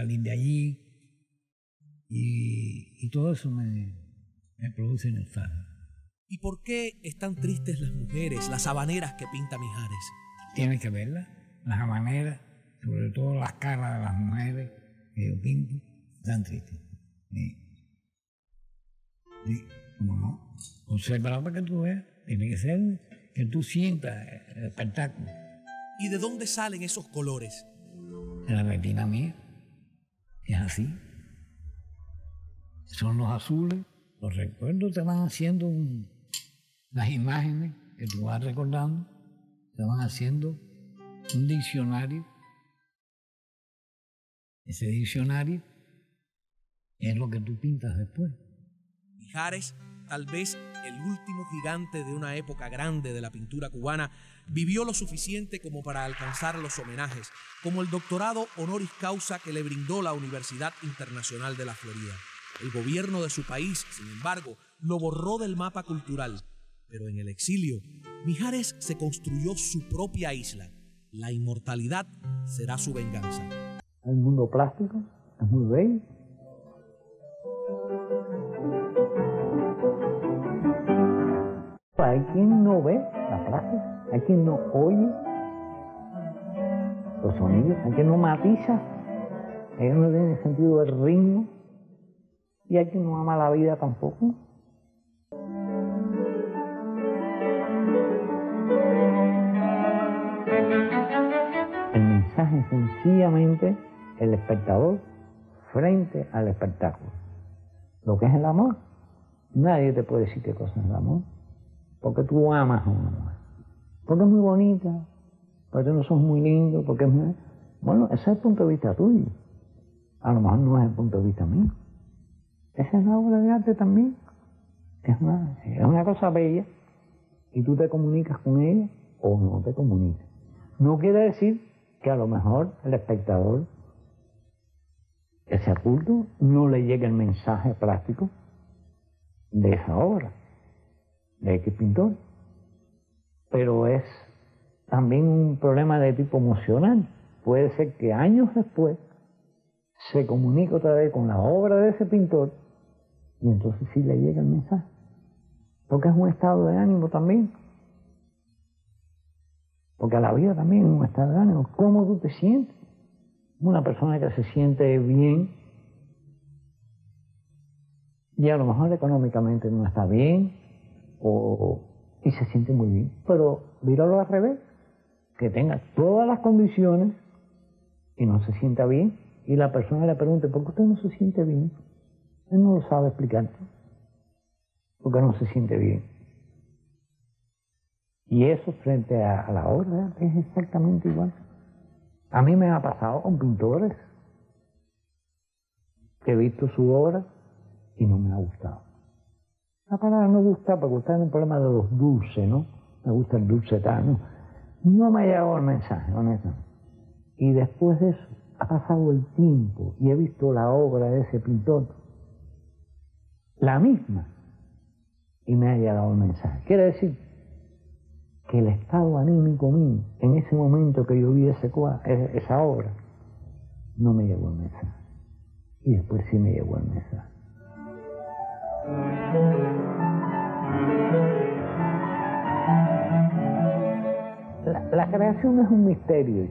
salir de allí. Y, y todo eso me, me produce nostalgia. ¿Y por qué están tristes las mujeres, las habaneras que pinta Mijares? Tienen que verlas, las habaneras, sobre todo las caras de las mujeres que yo pinto, están tristes. Sí. Sí. Como no, observa que tú veas, tiene que ser que tú sientas el espectáculo. ¿Y de dónde salen esos colores? De la retina mía. Es así. Son los azules. Los recuerdos te van haciendo un- las imágenes que tú vas recordando, te van haciendo un diccionario. Ese diccionario es lo que tú pintas después. Mijares, tal vez el último gigante de una época grande de la pintura cubana, vivió lo suficiente como para alcanzar los homenajes, como el doctorado honoris causa que le brindó la Universidad Internacional de la Florida. El gobierno de su país, sin embargo, lo borró del mapa cultural. Pero en el exilio, Mijares se construyó su propia isla. La inmortalidad será su venganza. El mundo plástico es muy bello. Hay quien no ve la plástica, hay quien no oye los sonidos, hay quien no matiza, quien no tiene sentido del ritmo y hay quien no ama la vida tampoco. El mensaje sencillamente el espectador frente al espectáculo. Lo que es el amor, nadie te puede decir qué cosa es el amor, porque tú amas a una mujer, porque es muy bonita, porque no sos muy lindo, porque es muy... Bueno, ese es el punto de vista tuyo. A lo mejor no es el punto de vista mío. Esa es la obra de arte también. Es una, es una cosa bella y tú te comunicas con ella o no te comunicas. No quiere decir que a lo mejor el espectador, ese culto, no le llegue el mensaje práctico de esa obra, de X pintor. Pero es también un problema de tipo emocional. Puede ser que años después se comunique otra vez con la obra de ese pintor y entonces sí le llega el mensaje. Porque es un estado de ánimo también. Porque la vida también es un estado de ánimo. ¿Cómo tú te sientes? Una persona que se siente bien y a lo mejor económicamente no está bien o, y se siente muy bien. Pero míralo al revés, que tenga todas las condiciones y no se sienta bien y la persona le pregunte, ¿por qué usted no se siente bien? Él no lo sabe explicarte, porque no se siente bien. Y eso frente a la obra es exactamente igual. A mí me ha pasado con pintores que he visto su obra y no me ha gustado. La palabra no gusta porque está en un problema de los dulces, ¿no? Me gusta el dulce tal, ¿no? No me ha llegado el mensaje, honestamente. Y después de eso, ha pasado el tiempo y he visto la obra de ese pintor, la misma, y me ha llegado el mensaje. Quiere decir que el estado anímico mío, en ese momento que yo vi ese e- esa obra, no me llegó el mensaje. Y después sí me llegó el mensaje. La, creación es un misterio.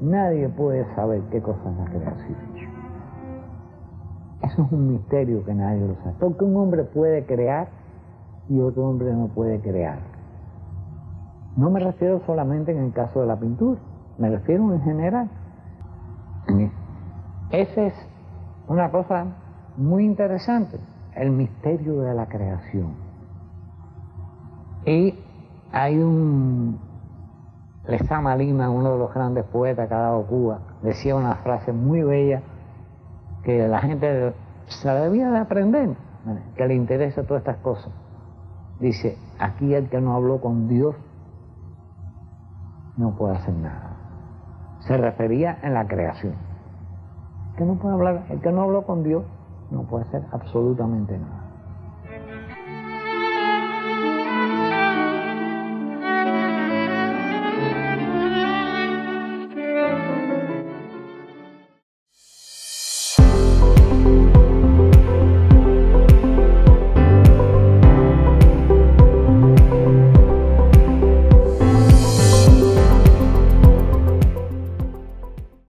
Nadie puede saber qué cosa es la creación. Eso es un misterio que nadie lo sabe. Porque un hombre puede crear y otro hombre no puede crear. No me refiero solamente en el caso de la pintura, me refiero en general. Esa es una cosa muy interesante, el misterio de la creación. Y hay un Lezama Lima, uno de los grandes poetas que ha dado Cuba, decía una frase muy bella que la gente se debía de aprender, que le interesa todas estas cosas. Dice, aquí el que no habló con Dios no puede hacer nada. Se refería en la creación. Que no puede hablar, el que no habló con Dios no puede hacer absolutamente nada.